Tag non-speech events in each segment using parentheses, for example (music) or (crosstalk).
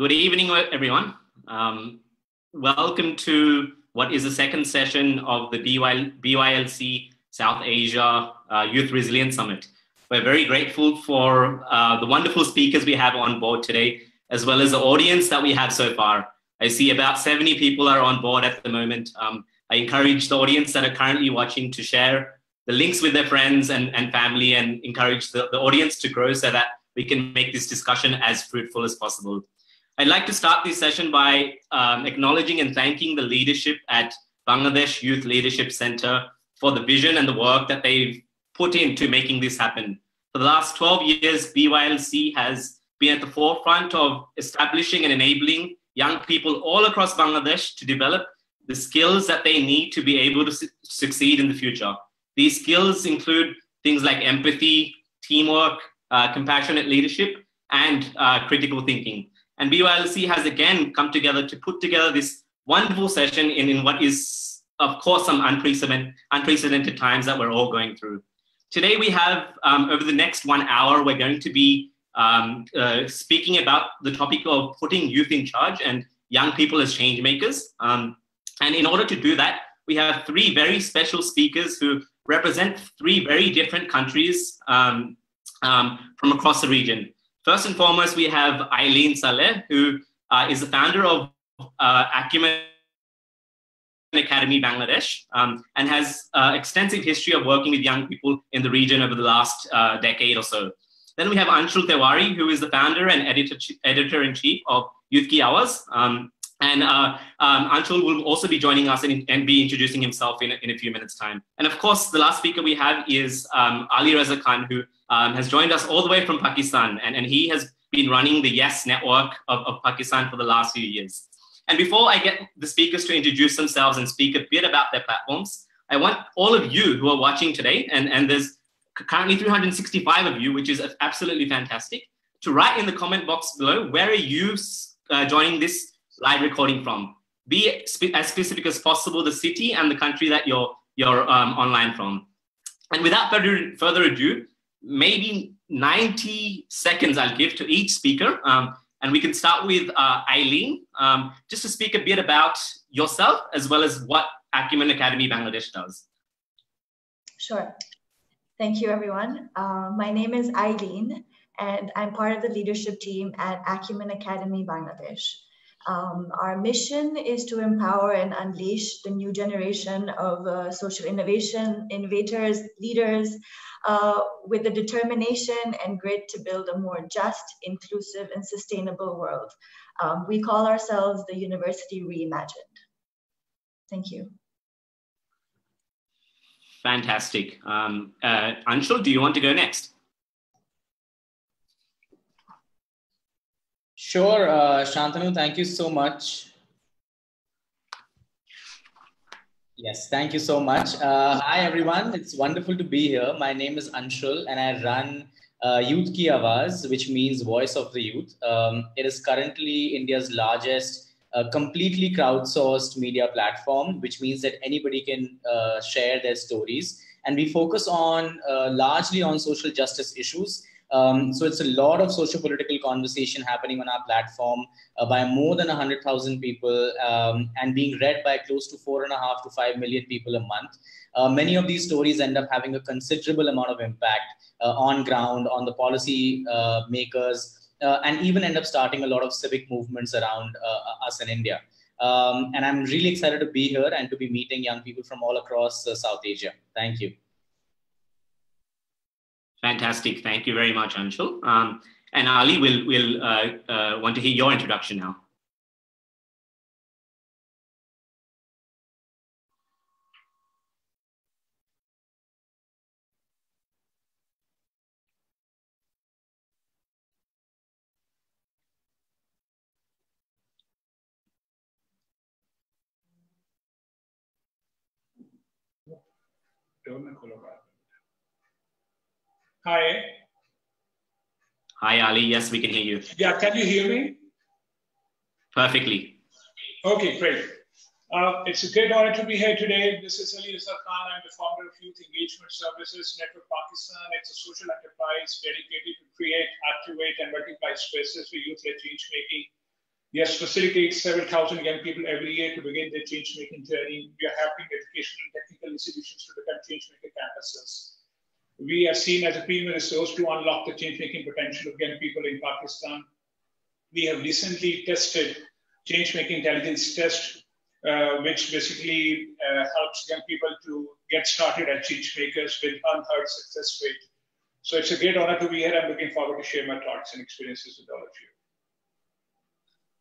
Good evening, everyone. Um, welcome to what is the second session of the BYL, BYLC South Asia uh, Youth Resilience Summit. We're very grateful for uh, the wonderful speakers we have on board today, as well as the audience that we have so far. I see about 70 people are on board at the moment. Um, I encourage the audience that are currently watching to share the links with their friends and, and family and encourage the, the audience to grow so that we can make this discussion as fruitful as possible. I'd like to start this session by um, acknowledging and thanking the leadership at Bangladesh Youth Leadership Center for the vision and the work that they've put into making this happen. For the last 12 years, BYLC has been at the forefront of establishing and enabling young people all across Bangladesh to develop the skills that they need to be able to su succeed in the future. These skills include things like empathy, teamwork, uh, compassionate leadership, and uh, critical thinking. And BYLC has again come together to put together this wonderful session in, in what is, of course, some unprecedented, unprecedented times that we're all going through. Today, we have, um, over the next one hour, we're going to be um, uh, speaking about the topic of putting youth in charge and young people as change makers. Um, and in order to do that, we have three very special speakers who represent three very different countries um, um from across the region. First and foremost, we have Ayeleen Saleh, who uh, is the founder of uh, Acumen Academy Bangladesh um, and has uh, extensive history of working with young people in the region over the last uh, decade or so. Then we have Anshul Tewari, who is the founder and editor, editor in chief of Youth Ki Awaaz. Um, and uh, um, Anshul will also be joining us and, and be introducing himself in, in a few minutes' time. And of course, the last speaker we have is um, Ali Raza Khan, who um, has joined us all the way from Pakistan. And, and he has been running the Yes Network of, of Pakistan for the last few years. And before I get the speakers to introduce themselves and speak a bit about their platforms, I want all of you who are watching today, and, and there's currently 365 of you, which is absolutely fantastic, to write in the comment box below where are you uh, joining this live recording from. Be spe as specific as possible, the city and the country that you're, you're um, online from. And without further, further ado, maybe 90 seconds I'll give to each speaker. Um, and we can start with uh, Ayeleen, um, just to speak a bit about yourself as well as what Acumen Academy Bangladesh does. Sure. Thank you, everyone. Uh, my name is Ayeleen, and I'm part of the leadership team at Acumen Academy Bangladesh. Um, our mission is to empower and unleash the new generation of uh, social innovation, innovators, leaders, uh, with the determination and grit to build a more just, inclusive, and sustainable world. Um, we call ourselves the University Reimagined. Thank you. Fantastic. Um, uh, Anshul, do you want to go next? Sure, uh, Shantanu, thank you so much. Yes, thank you so much. Uh, hi, everyone. It's wonderful to be here. My name is Anshul, and I run uh, Youth Ki Awaaz, which means Voice of the Youth. Um, it is currently India's largest uh, completely crowdsourced media platform, which means that anybody can uh, share their stories. And we focus on uh, largely on social justice issues um, so it's a lot of socio-political conversation happening on our platform uh, by more than 100,000 people um, and being read by close to four and a half to five million people a month. Uh, many of these stories end up having a considerable amount of impact uh, on ground, on the policy uh, makers, uh, and even end up starting a lot of civic movements around uh, us in India. Um, and I'm really excited to be here and to be meeting young people from all across South Asia. Thank you. Fantastic. Thank you very much, Anshul. Um, and Ali will will uh, uh, want to hear your introduction now. Hi. Hi, Ali. Yes, we can hear you. Yeah, can you hear me? Perfectly. Okay, great. Uh, it's a great honor to be here today. This is Ali Raza Khan. I'm the founder of Youth Engagement Services Network Pakistan. It's a social enterprise dedicated to create, activate, and multiply spaces for youth-led change making. Yes, facilitates several thousand young people every year to begin their change-making journey. We are helping educational and technical institutions to become change-making campuses. We are seen as a premier resource to unlock the change-making potential of young people in Pakistan. We have recently tested change-making intelligence test, uh, which basically uh, helps young people to get started as change makers with unheard success rate. So it's a great honor to be here. I'm looking forward to share my thoughts and experiences with all of you.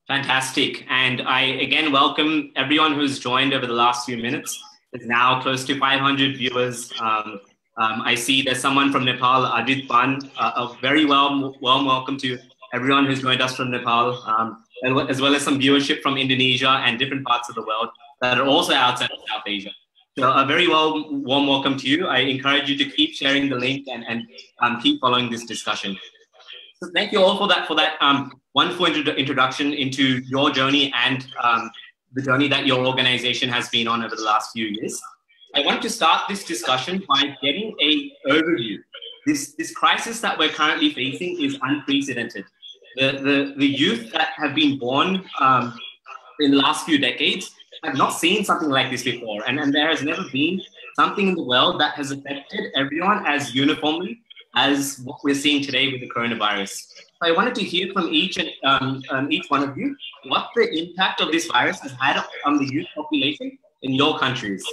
Fantastic. And I again welcome everyone who's joined over the last few minutes. There's now close to 500 viewers. Um, um, I see there's someone from Nepal, Ajit Ban. Uh, a very well, warm welcome to everyone who's joined us from Nepal, um, as well as some viewership from Indonesia and different parts of the world that are also outside of South Asia. So a very well, warm welcome to you. I encourage you to keep sharing the link and, and um, keep following this discussion. So thank you all for that for that um, wonderful introduction into your journey and um, the journey that your organization has been on over the last few years. I want to start this discussion by getting a overview. This, this crisis that we're currently facing is unprecedented. The, the, the youth that have been born um, in the last few decades have not seen something like this before. And, and there has never been something in the world that has affected everyone as uniformly as what we're seeing today with the coronavirus. I wanted to hear from each and um, um, each one of you what the impact of this virus has had on the youth population in your countries.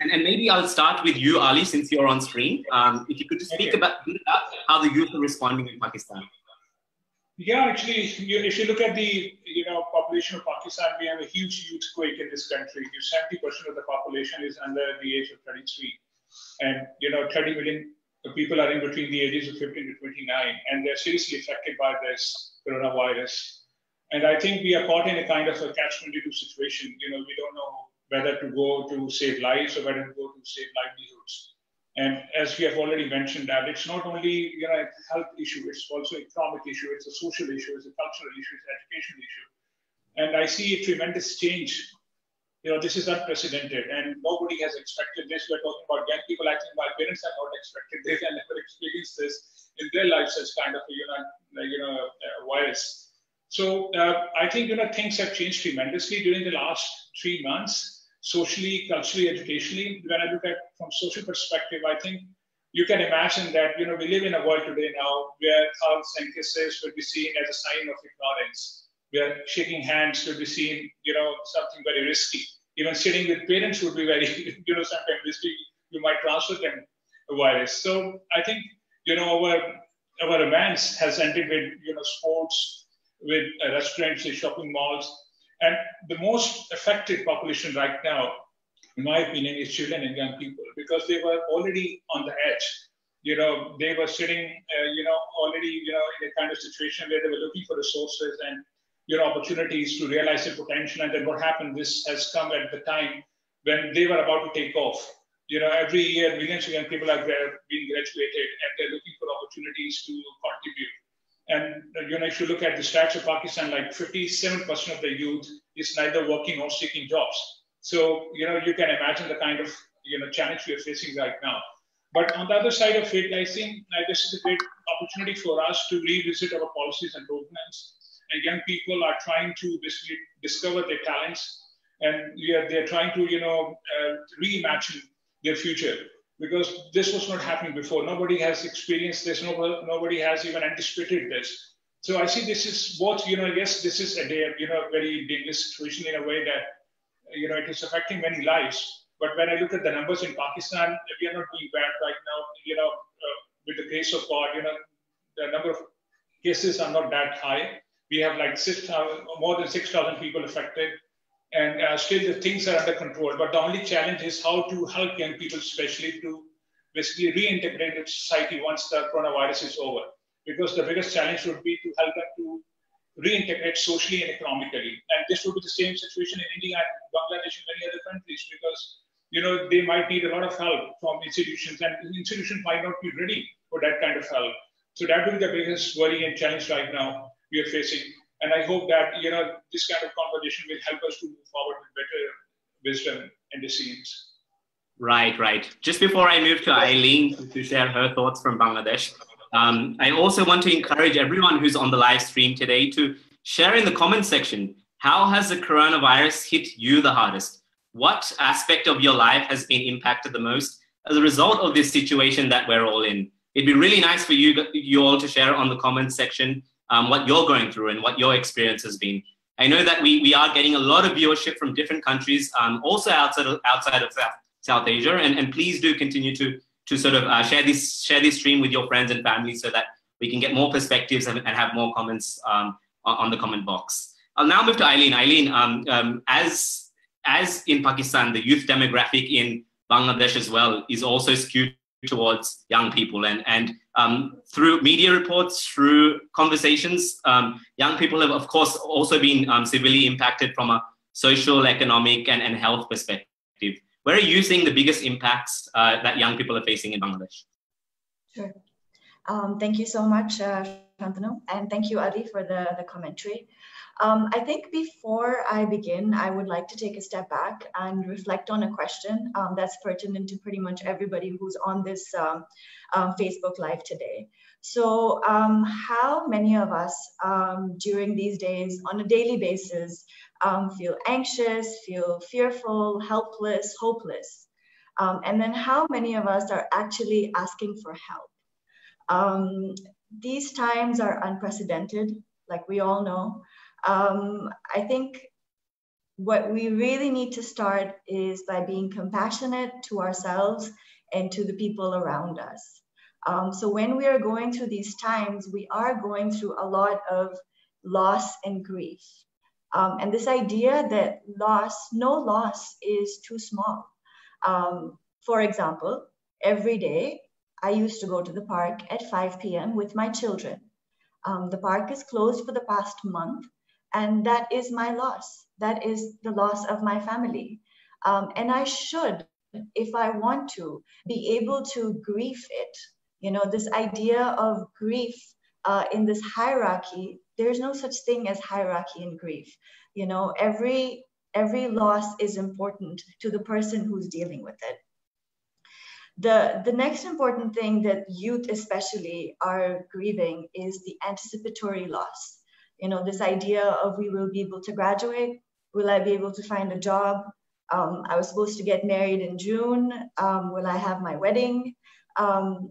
And, and maybe I'll start with you, Ali, since you're on screen. Um, if you could speak about, about how the youth are responding in Pakistan. Yeah, actually, if you look at the you know population of Pakistan, we have a huge youth quake in this country. Seventy percent of the population is under the age of 33, and you know 30 million people are in between the ages of 15 to 29, and they're seriously affected by this coronavirus. And I think we are caught in a kind of a catch-22 situation. You know, we don't know whether to go to save lives or whether to go to save livelihoods. And as we have already mentioned that it's not only you know a health issue, it's also economic issue, it's a social issue, it's a cultural issue, it's an education issue. And I see a tremendous change you know, this is unprecedented and nobody has expected this. We're talking about young people. I think my parents have not expected this and never experienced this in their lives as kind of a, you know, you know, virus. So uh, I think, you know, things have changed tremendously during the last three months, socially, culturally, educationally. When I look at from social perspective, I think you can imagine that, you know, we live in a world today now where hugs and kisses will be seen as a sign of ignorance where shaking hands would be seen, you know, something very risky. Even sitting with parents would be very, (laughs) you know, sometimes risky. You might transfer them a virus. So I think, you know, our our events has ended with, you know, sports, with restaurants, shopping malls, and the most affected population right now, in my opinion, is children and young people because they were already on the edge. You know, they were sitting, uh, you know, already, you know, in a kind of situation where they were looking for resources and you know, opportunities to realize their potential. And then what happened, this has come at the time when they were about to take off. You know, every year millions of young people are being graduated and they're looking for opportunities to contribute. And you know, if you look at the stats of Pakistan, like 57% of the youth is neither working or seeking jobs. So you know, you can imagine the kind of you know challenge we are facing right now. But on the other side of it, I think uh, this is a great opportunity for us to revisit our policies and programs and young people are trying to basically discover their talents and yeah, they're trying to you know uh, reimagine their future because this was not happening before. Nobody has experienced this. Nobody, nobody has even anticipated this. So i see this is both you know yes this is a day, you know very dangerous situation in a way that you know it is affecting many lives. But when i look at the numbers in pakistan we are not doing bad right now you know uh, with the grace of god you know the number of cases are not that high. We have like 6,000, more than 6,000 people affected. And uh, still the things are under control. But the only challenge is how to help young people, especially to basically reintegrate into society once the coronavirus is over. Because the biggest challenge would be to help them to reintegrate socially and economically. And this would be the same situation in India and Bangladesh and many other countries because you know they might need a lot of help from institutions and institutions might not be ready for that kind of help. So that will be the biggest worry and challenge right now we are facing. And I hope that you know this kind of conversation will help us to move forward with better wisdom and decisions. Right, right. Just before I move to Ayeleen to share her thoughts from Bangladesh, um, I also want to encourage everyone who's on the live stream today to share in the comment section how has the coronavirus hit you the hardest? What aspect of your life has been impacted the most as a result of this situation that we're all in? It'd be really nice for you, you all to share on the comments section um, what you're going through and what your experience has been. I know that we, we are getting a lot of viewership from different countries, um, also outside of, outside of South, South Asia, and, and please do continue to, to sort of uh, share, this, share this stream with your friends and family so that we can get more perspectives and, and have more comments um, on, the comment box. I'll now move to Ayeleen. Ayeleen, um, um, as, as in Pakistan, the youth demographic in Bangladesh as well is also skewed towards young people. And, and um, through media reports, through conversations, um, young people have, of course, also been um, severely impacted from a social, economic, and, and health perspective. Where are you seeing the biggest impacts uh, that young people are facing in Bangladesh? Sure. Um, thank you so much, uh, and thank you, Ali, for the, the commentary. Um, I think before I begin, I would like to take a step back and reflect on a question um, that's pertinent to pretty much everybody who's on this um, um Facebook Live today. So, um, how many of us um, during these days on a daily basis feel anxious, feel fearful, helpless, hopeless? and then, how many of us are actually asking for help? these times are unprecedented, like we all know um, I think what we really need to start is by being compassionate to ourselves and to the people around us. Um, so when we are going through these times, we are going through a lot of loss and grief. Um, and this idea that loss, no loss is too small. Um, for example, every day I used to go to the park at 5 p.m. with my children. Um, the park is closed for the past month and that is my loss. That is the loss of my family. Um, and I should, if I want to, be able to grieve it. You know, this idea of grief uh, in this hierarchy, there's no such thing as hierarchy in grief. You know, every every loss is important to the person who's dealing with it. The, the next important thing that youth especially are grieving is the anticipatory loss you know this idea of we will be able to graduate will i be able to find a job um, i was supposed to get married in june um, will i have my wedding um,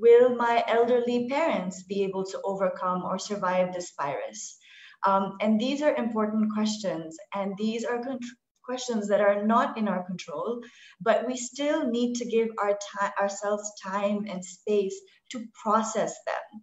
will my elderly parents be able to overcome or survive this virus um, and these are important questions and these are questions that are not in our control but we still need to give our ourselves time and space to process them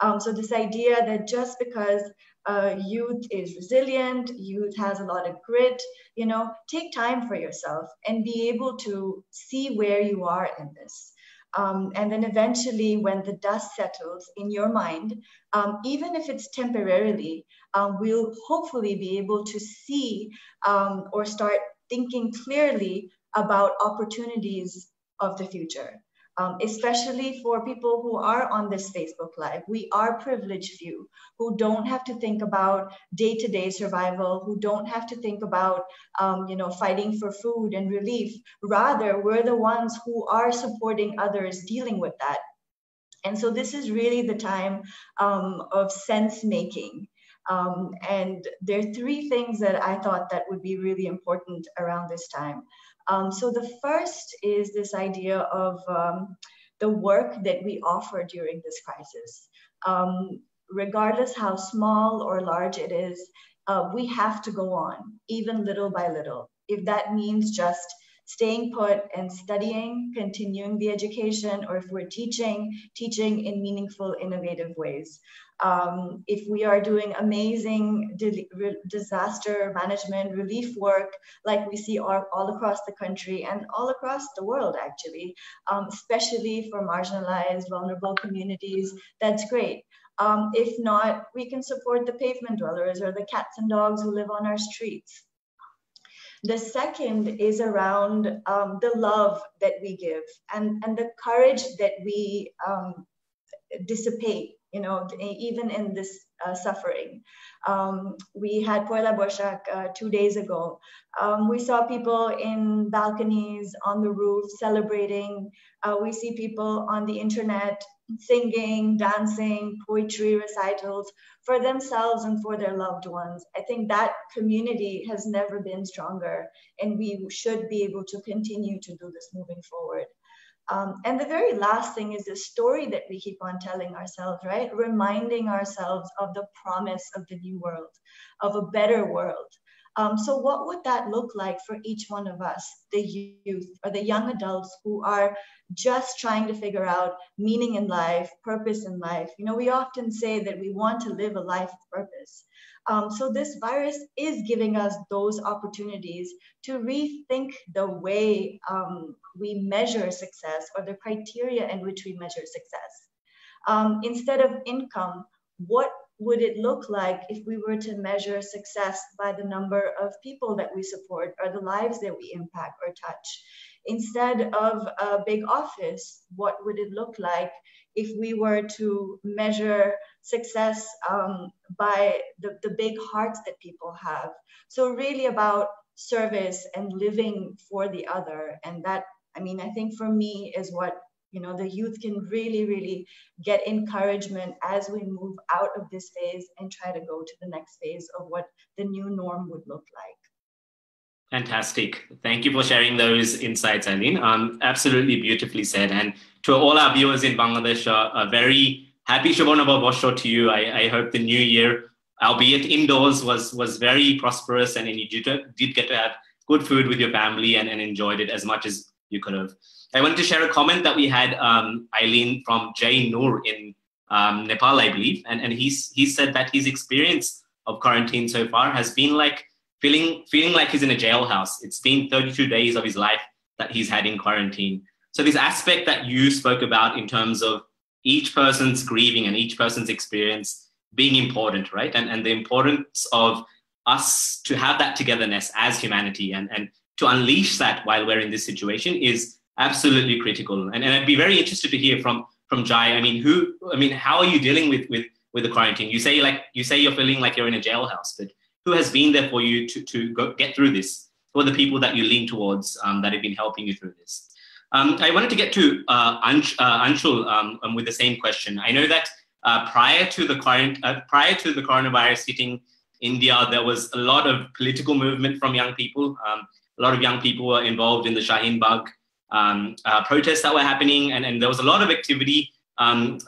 um, so this idea that just because uh, youth is resilient, youth has a lot of grit, you know, take time for yourself and be able to see where you are in this. Um, and then eventually, when the dust settles in your mind, um, even if it's temporarily, um, we'll hopefully be able to see um, or start thinking clearly about opportunities of the future um, especially for people who are on this Facebook Live. We are privileged few who don't have to think about day-to-day survival, who don't have to think about, um, you know, fighting for food and relief. Rather, we're the ones who are supporting others dealing with that. And so this is really the time um, of sense making. Um, and there are three things that I thought that would be really important around this time. Um, so the first is this idea of um, the work that we offer during this crisis. Um, regardless how small or large it is, uh, we have to go on, even little by little. If that means just staying put and studying, continuing the education, or if we're teaching, teaching in meaningful, innovative ways. Um, if we are doing amazing disaster management relief work, like we see all, all, across the country and all across the world, actually, um, especially for marginalized, vulnerable communities, that's great. Um, if not, we can support the pavement dwellers or the cats and dogs who live on our streets. The second is around um, the love that we give and, and the courage that we um, dissipate you know, even in this uh, suffering. Um, we had Poila Boishakh uh, two days ago. Um, we saw people in balconies, on the roof, celebrating. Uh, we see people on the internet singing, dancing, poetry recitals for themselves and for their loved ones. I think that community has never been stronger, and we should be able to continue to do this moving forward. Um, and the very last thing is the story that we keep on telling ourselves, right? Reminding ourselves of the promise of the new world, of a better world. Um, so, what would that look like for each one of us, the youth or the young adults who are just trying to figure out meaning in life, purpose in life? You know, we often say that we want to live a life of purpose. Um, so this virus is giving us those opportunities to rethink the way um, we measure success or the criteria in which we measure success. Um, instead of income, what would it look like if we were to measure success by the number of people that we support or the lives that we impact or touch? Instead of a big office, what would it look like if we were to measure success um, by the, the big hearts that people have. So really about service and living for the other. And that, I mean, I think for me is what, you know, the youth can really, really get encouragement as we move out of this phase and try to go to the next phase of what the new norm would look like. Fantastic. Thank you for sharing those insights, Ayeleen. Um, absolutely beautifully said. And to all our viewers in Bangladesh, uh, a very happy Shobhanabha Bosho to you. I, I, hope the new year, albeit indoors, was was very prosperous and, you did, did get to have good food with your family and, and enjoyed it as much as you could have. I wanted to share a comment that we had, um, Ayeleen, from Jay Noor in um, Nepal, I believe. And, and he's, he said that his experience of quarantine so far has been like feeling, feeling like he's in a jailhouse. It's been 32 days of his life that he's had in quarantine. So this aspect that you spoke about in terms of each person's grieving and each person's experience being important, right? And, and the importance of us to have that togetherness as humanity and, and to unleash that while we're in this situation is absolutely critical. And, and I'd be very interested to hear from from Jai. I mean, who I mean, how are you dealing with with with the quarantine? You say like you say you're feeling like you're in a jailhouse, but who has been there for you to to go, get through this? Who are the people that you lean towards um, that have been helping you through this? Um, I wanted to get to uh, uh, Anshul um, um, with the same question. I know that uh, prior to the current, uh, prior to the coronavirus hitting India, there was a lot of political movement from young people. Um, a lot of young people were involved in the Shaheen Bagh um, uh, protests that were happening, and, and there was a lot of activity um,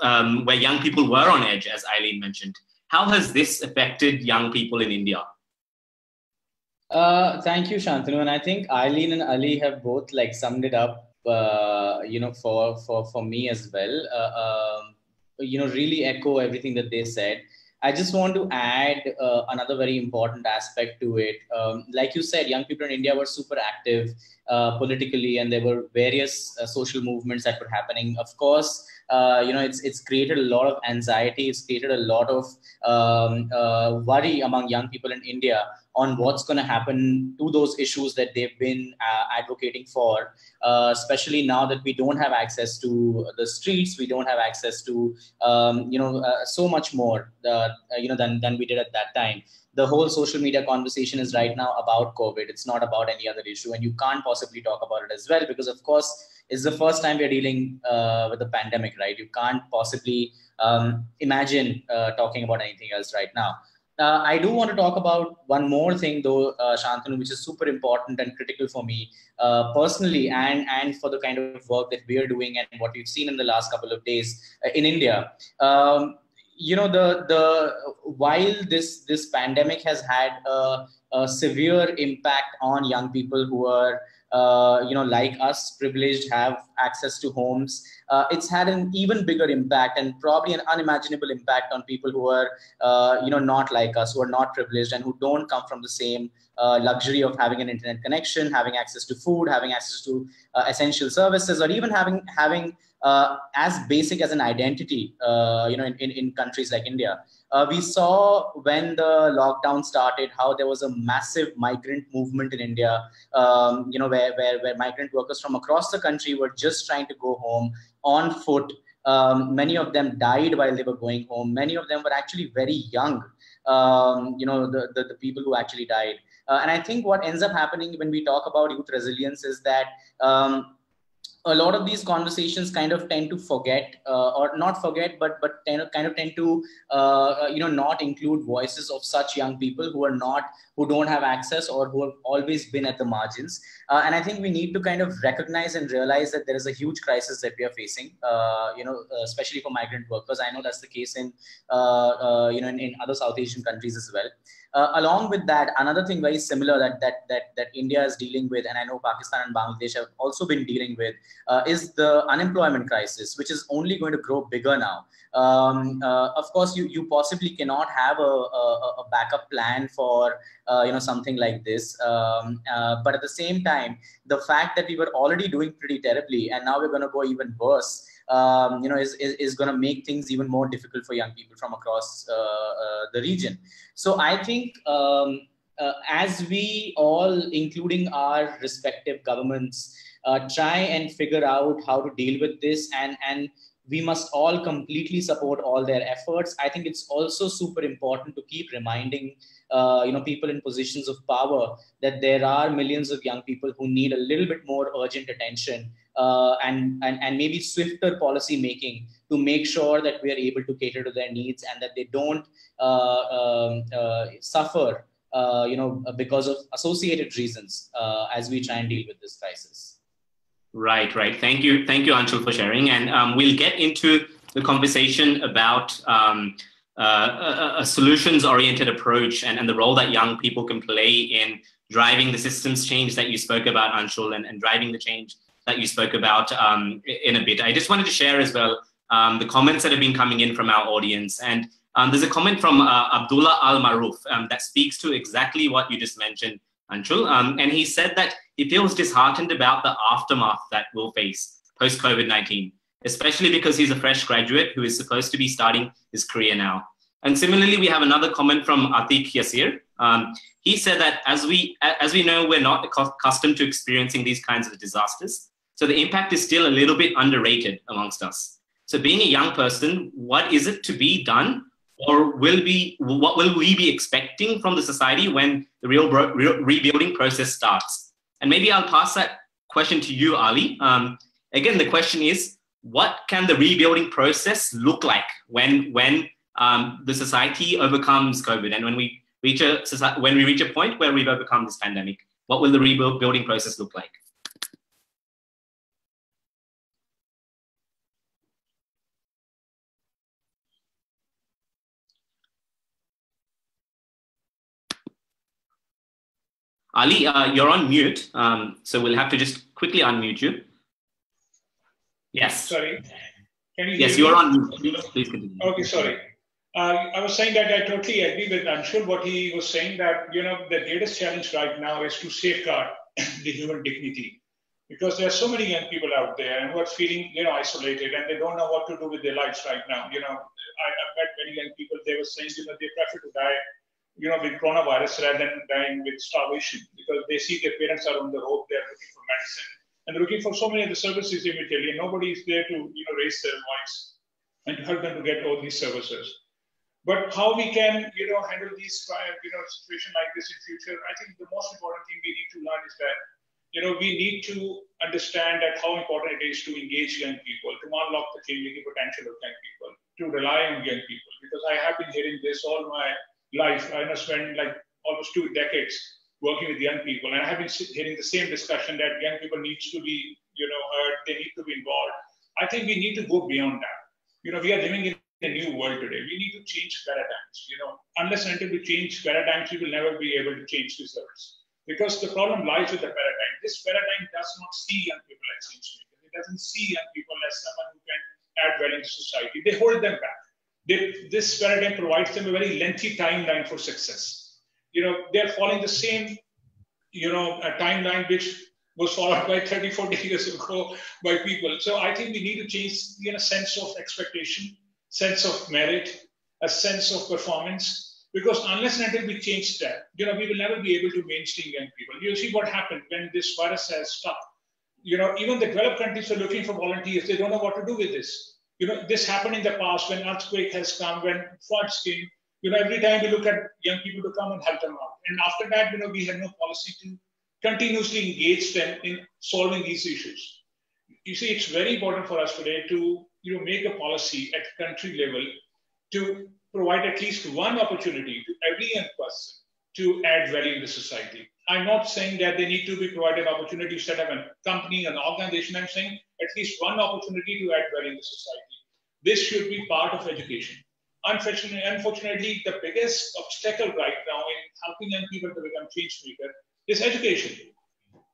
where young people were on edge, as Ayeleen mentioned. How has this affected young people in India? Uh, thank you, Shantanu. And I think Ayeleen and Ali have both like summed it up uh, you know for for for me as well uh, um, you know really echo everything that they said i just want to add uh, another very important aspect to it. Um, like you said young people in india were super active uh, politically and there were various uh, social movements that were happening. Of course uh, you know it's it's created a lot of anxiety it's created a lot of um, worry among young people in india on what's going to happen to those issues that they've been uh, advocating for, uh, especially now that we don't have access to the streets, we don't have access to, um, you know, uh, so much more, uh, you know, than, than we did at that time. The whole social media conversation is right now about COVID. It's not about any other issue, and you can't possibly talk about it as well because, of course, it's the first time we're dealing uh, with the pandemic, right? You can't possibly um, imagine uh, talking about anything else right now. Uh, I do want to talk about one more thing, though, uh, Shantanu, which is super important and critical for me uh, personally, and and for the kind of work that we are doing and what we've seen in the last couple of days uh, in India. Um, you know, the the while this this pandemic has had a, a severe impact on young people who are uh, you know, like us, privileged, have access to homes. Uh, it's had an even bigger impact and probably an unimaginable impact on people who are, uh, you know, not like us, who are not privileged and who don't come from the same uh, luxury of having an internet connection, having access to food, having access to uh, essential services, or even having having uh, as basic as an identity, uh, you know, in, in, in, countries like India. Uh, we saw when the lockdown started how there was a massive migrant movement in India, um, you know, where, where, where migrant workers from across the country were just trying to go home on foot. Um, many of them died while they were going home. Many of them were actually very young, um, you know, the, the, the, people who actually died. Uh, and I think what ends up happening when we talk about youth resilience is that um, a lot of these conversations kind of tend to forget uh, or not forget but but tend, kind of tend to uh, uh, you know not include voices of such young people who are not who don't have access or who have always been at the margins. Uh, and i think we need to kind of recognize and realize that there is a huge crisis that we are facing uh, you know uh, especially for migrant workers. I know that's the case in you know in, in, other south asian countries as well uh, along with that, another thing very similar that, that that that India is dealing with, and I know Pakistan and Bangladesh have also been dealing with, uh, is the unemployment crisis, which is only going to grow bigger now. Um, uh, of course, you you possibly cannot have a, a, a backup plan for uh, you know something like this. Um, uh, but at the same time, the fact that we were already doing pretty terribly, and now we're going to go even worse um, you know, is, is, is going to make things even more difficult for young people from across uh, uh, the region. So I think um, uh, as we all, including our respective governments, try and figure out how to deal with this and, and we must all completely support all their efforts. I think it's also super important to keep reminding uh, you know people in positions of power that there are millions of young people who need a little bit more urgent attention uh, and, and, and maybe swifter policy making to make sure that we are able to cater to their needs and that they don't uh, um, uh, suffer, uh, you know, because of associated reasons as we try and deal with this crisis. Right, right. Thank you, thank you, Anshul, for sharing. And um, we'll get into the conversation about um, uh, a, a solutions-oriented approach and, and the role that young people can play in driving the systems change that you spoke about, Anshul, and, and driving the change that you spoke about um, in a bit. I just wanted to share as well um, the comments that have been coming in from our audience. And um, there's a comment from uh, Abdullah Al Maruf um, that speaks to exactly what you just mentioned, Anshul. Um, and he said that he feels disheartened about the aftermath that we'll face post COVID 19, especially because he's a fresh graduate who is supposed to be starting his career now. And similarly, we have another comment from Atik Yasir. Um, he said that as we as we know, we're not accustomed to experiencing these kinds of disasters. So the impact is still a little bit underrated amongst us. So being a young person, what is it to be done? Or will be what will we be expecting from the society when the real, real rebuilding process starts? And maybe I'll pass that question to you, Ali. Um, again, the question is, what can the rebuilding process look like when when um, the society overcomes COVID and when we reach a when we reach a point where we've overcome this pandemic? What will the rebuilding process look like? Ali, uh, you're on mute, um, so we'll have to just quickly unmute you. Yes. Sorry. Can you yes, you're on mute. Please continue. Okay, sorry. Uh, I was saying that I totally agree with Anshul. What he was saying that you know the greatest challenge right now is to safeguard (coughs) the human dignity, because there are so many young people out there and who are feeling you know isolated and they don't know what to do with their lives right now. You know, I, have met many young people. They were saying you know they prefer to die you know, with coronavirus rather than dying with starvation because they see their parents are on the road, they're looking for medicine and looking for so many of the services immediately and nobody is there to, you know, raise their voice and to help them to get all these services. But how we can, you know, handle these, you know, situation like this in future, I think the most important thing we need to learn is that, you know, we need to understand that how important it is to engage young people, to unlock the changing potential of young people, to rely on young people. Because I have been hearing this all my life. I spent like almost two decades working with young people, and I have been hearing the same discussion that young people need to be, you know, heard. They need to be involved. I think we need to go beyond that. You know, we are living in a new world today. We need to change paradigms. You know, unless until we change paradigms, we will never be able to change results. Because the problem lies with the paradigm. This paradigm does not see young people as change makers. It doesn't see young people as someone who can add value to society. They hold them back they, this paradigm provides them a very lengthy timeline for success. You know, they're following the same, you know, a timeline which was followed by 30, 40 years ago by people. So I think we need to change, you know, sense of expectation, sense of merit, a sense of performance. Because unless and until we change that, you know, we will never be able to mainstream young people. You see what happened when this virus has stopped. You know, even the developed countries are looking for volunteers. They don't know what to do with this you know, this happened in the past when earthquake has come, when floods came. You know, every time we look at young people to come and help them out. And after that, you know, we had no policy to continuously engage them in solving these issues. you see, it's very important for us today to you know, make a policy at country level to provide at least one opportunity to every young person to add value in the society. I'm not saying that they need to be provided opportunity to set up a company, an organization. I'm saying at least one opportunity to add value the society. This should be part of education. Unfortunately, unfortunately, the biggest obstacle right now in helping young people to become change maker is education.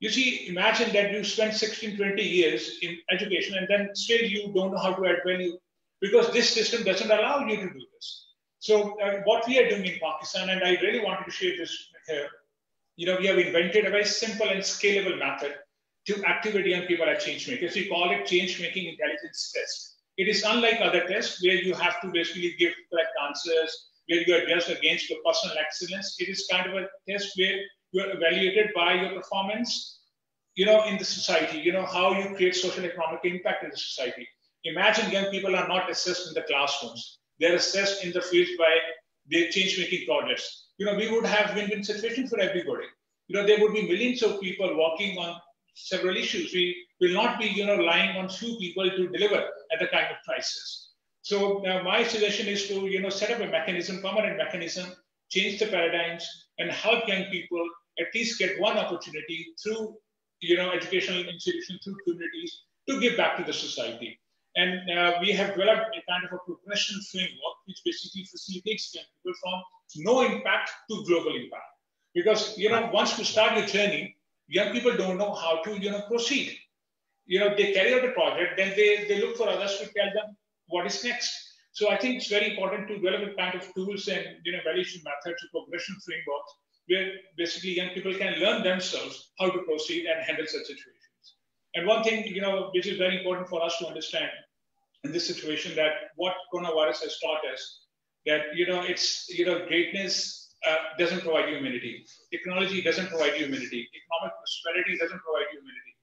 You see, imagine that you spend 16, 20 years in education and then still you don't know how to add value because this system doesn't allow you to do this. So uh, what we are doing in Pakistan, and I really wanted to share this here, you know, we have invented a very simple and scalable method to activate young people at change makers. We call it change making intelligence test. It is unlike other tests where you have to basically give correct answers, where you are judged against your personal excellence. It is kind of a test where you are evaluated by your performance, you know, in the society, you know, how you create social economic impact in the society. Imagine young people are not assessed in the classrooms. They're assessed in the fields by their change-making projects. You know, we would have win-win situation for everybody. You know, there would be millions of people working on several issues. We will not be, you know, relying on few people to deliver at the time of crisis. So uh, my suggestion is to, you know, set up a mechanism, permanent mechanism, change the paradigms, and help young people at least get one opportunity through, you know, educational institutions, through communities to give back to the society. And uh, we have developed a kind of a progression framework, which basically facilitates young people from no impact to global impact. Because, you know, once you start your journey, young people don't know how to, you know, proceed. You know, they carry out a project, then they, they look for others to tell them what is next. So I think it's very important to develop a kind of tools and, you know, evaluation methods, progression frameworks, where basically young people can learn themselves how to proceed and handle such situations. And one thing, you know, which is very important for us to understand in this situation that what coronavirus has taught us that, you know, it's, you know, greatness uh, doesn't provide you immunity. Technology doesn't provide you immunity. Economic prosperity doesn't provide you immunity.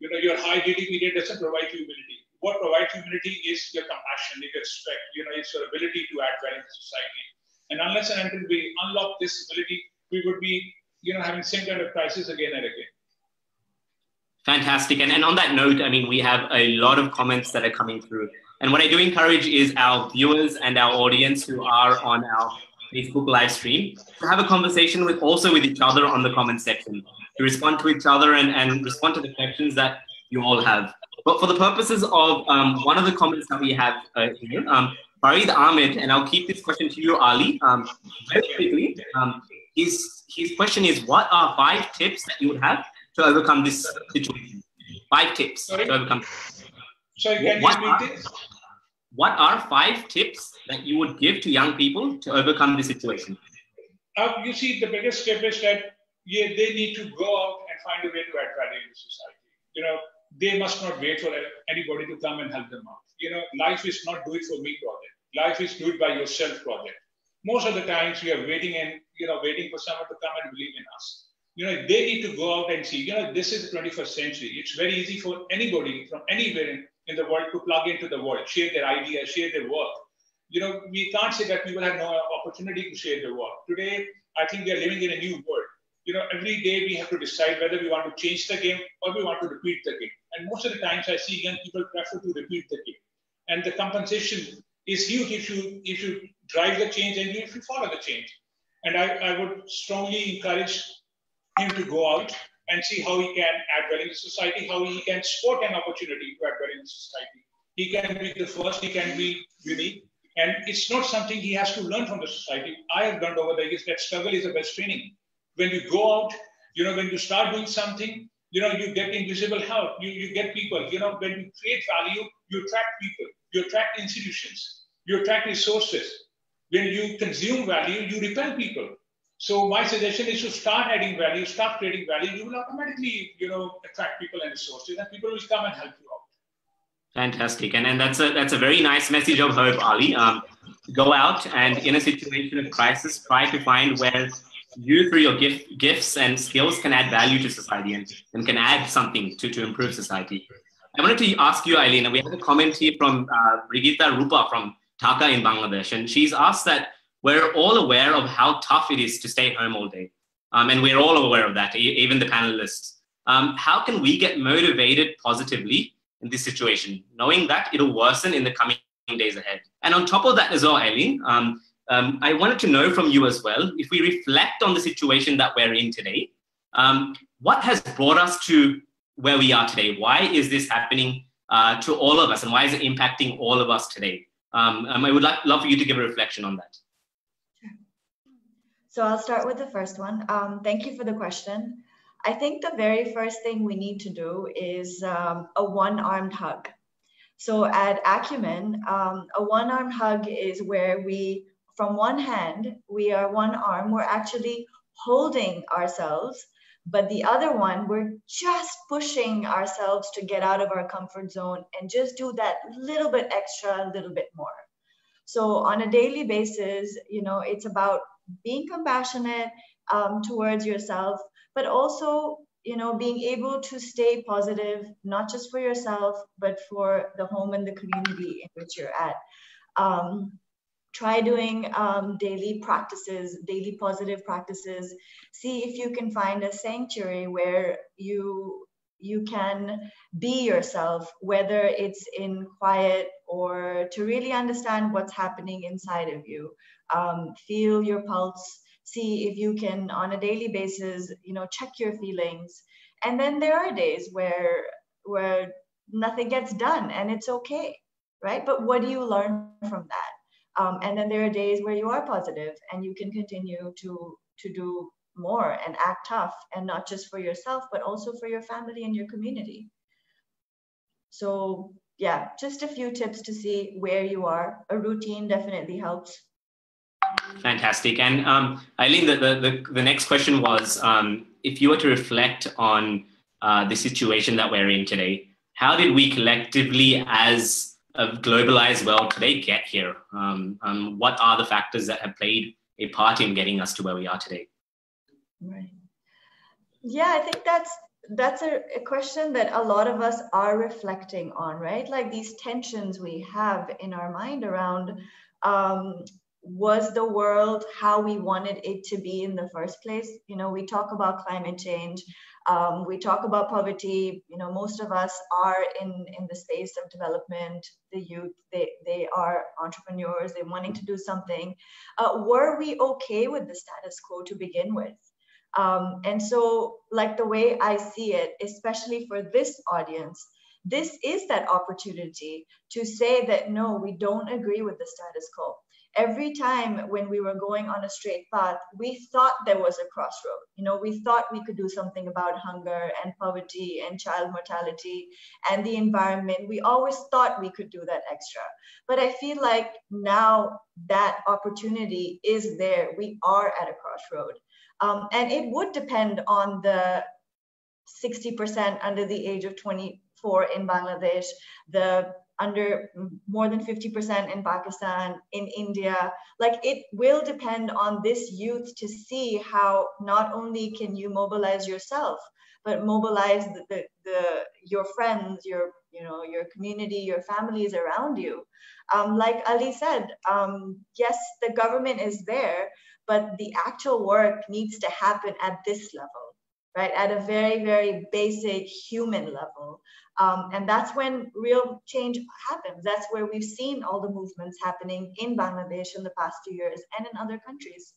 You know, your high GDP rate doesn't provide you immunity. What provides immunity is your compassion, your respect, you know, it's your ability to add value to society. And unless and until we unlock this ability, we would be, you know, having same kind of crisis again and again. Fantastic. And, and on that note, I mean, we have a lot of comments that are coming through. And what I do encourage is our viewers and our audience who are on our Facebook live stream to have a conversation with also with each other on the comment section, to respond to each other and, and respond to the questions that you all have. But for the purposes of um, one of the comments that we have uh, here, um, Farid Ahmed, and I'll keep this question to you, Ali, um, very quickly. Um, his, his question is, what are five tips that you would have to overcome this situation? Five tips Sorry? to overcome. Sorry, can What you repeat this? What are five tips that you would give to young people to overcome this situation? Uh, you see, the biggest step is that yeah, they need to go out and find a way to add value the society. You know, they must not wait for anybody to come and help them out. You know, life is not do it for me project. Life is do it by yourself project. Most of the times we are waiting and you know waiting for someone to come and believe in us. You know, they need to go out and see. You know, this is the 21st century. It's very easy for anybody from anywhere in, the world to plug into the world, share their ideas, share their work. You know, we can't say that people have no opportunity to share their work. Today, I think we are living in a new world. You know, every day we have to decide whether we want to change the game or we want to repeat the game. And most of the times I see young people prefer to repeat the game. And the compensation is huge if you if you drive the change and if you follow the change. And I, I would strongly encourage him to go out and see how he can add value to society, how he can spot an opportunity to add value to society. He can be the first, he can be unique. And it's not something he has to learn from the society. I have learned over the years that struggle is the best training. When you go out, you know, when you start doing something, you know, you get invisible help, you, you get people, you know, when you create value, you attract people, you attract institutions, you attract resources. When you consume value, you repel people. So my suggestion is to start adding value, start creating value. You will automatically, you know, attract people and resources, and people will come and help you out. Fantastic, and and that's a that's a very nice message of hope, Ali. Um, go out and in a situation of crisis, try to find where you through your gift, gifts and skills can add value to society and, and can add something to, to improve society. I wanted to ask you, Ayeleen, we have a comment here from uh, Rupa from Dhaka in Bangladesh, and she's asked that we're all aware of how tough it is to stay home all day. Um, and we're all aware of that, e- even the panelists. Um, how can we get motivated positively in this situation, knowing that it'll worsen in the coming days ahead. And on top of that as well, Ayeleen, um, um, I wanted to know from you as well, if we reflect on the situation that we're in today, um, what has brought us to where we are today? Why is this happening uh, to all of us and why is it impacting all of us today? Um, I would like, love for you to give a reflection on that. So I'll start with the first one. Um, thank you for the question. I think the very first thing we need to do is um, a one armed hug. So at Acumen, um, a one armed hug is where we, from one hand, we are one arm, we're actually holding ourselves, but the other one, we're just pushing ourselves to get out of our comfort zone and just do that little bit extra, a little bit more. So on a daily basis, you know, it's about being compassionate um, towards yourself but also you know being able to stay positive not just for yourself but for the home and the community in which you're at. Um, try doing um, daily practices daily positive practices. See if you can find a sanctuary where you you can be yourself whether it's in quiet or to really understand what's happening inside of you um, feel your pulse see if you can on a daily basis you know check your feelings. And then there are days where where nothing gets done and it's okay right? But what do you learn from that? Um, and then there are days where you are positive and you can continue to to do more and act tough and not just for yourself but also for your family and your community. So yeah just a few tips to see where you are. A routine definitely helps Fantastic. And um, Ayeleen, the, the, the, next question was um, if you were to reflect on uh, the situation that we're in today, how did we collectively, as a globalized world today, get here? Um, um, what are the factors that have played a part in getting us to where we are today? Right. Yeah, I think that's that's a, a, question that a lot of us are reflecting on, right? Like these tensions we have in our mind around um, was the world how we wanted it to be in the first place? You know we talk about climate change um, we talk about poverty. You know most of us are in in the space of development. The youth they they are entrepreneurs. They're wanting to do something. Uh, were we okay with the status quo to begin with? Um, and so like the way i see it especially for this audience this is that opportunity to say that no we don't agree with the status quo every time when we were going on a straight path, we thought there was a crossroad. You know, we thought we could do something about hunger and poverty and child mortality and the environment. We always thought we could do that extra. But I feel like now that opportunity is there. We are at a crossroad. Um, and it would depend on the 60% under the age of 24 in Bangladesh, the under more than 50% in Pakistan, in India. Like it will depend on this youth to see how not only can you mobilize yourself, but mobilize the, the, the your friends, your you know your community, your families around you. Um, like Ali said, um, yes, the government is there, but the actual work needs to happen at this level, right? At a very very basic human level. Um, and that's when real change happens. That's where we've seen all the movements happening in Bangladesh in the past two years and in other countries.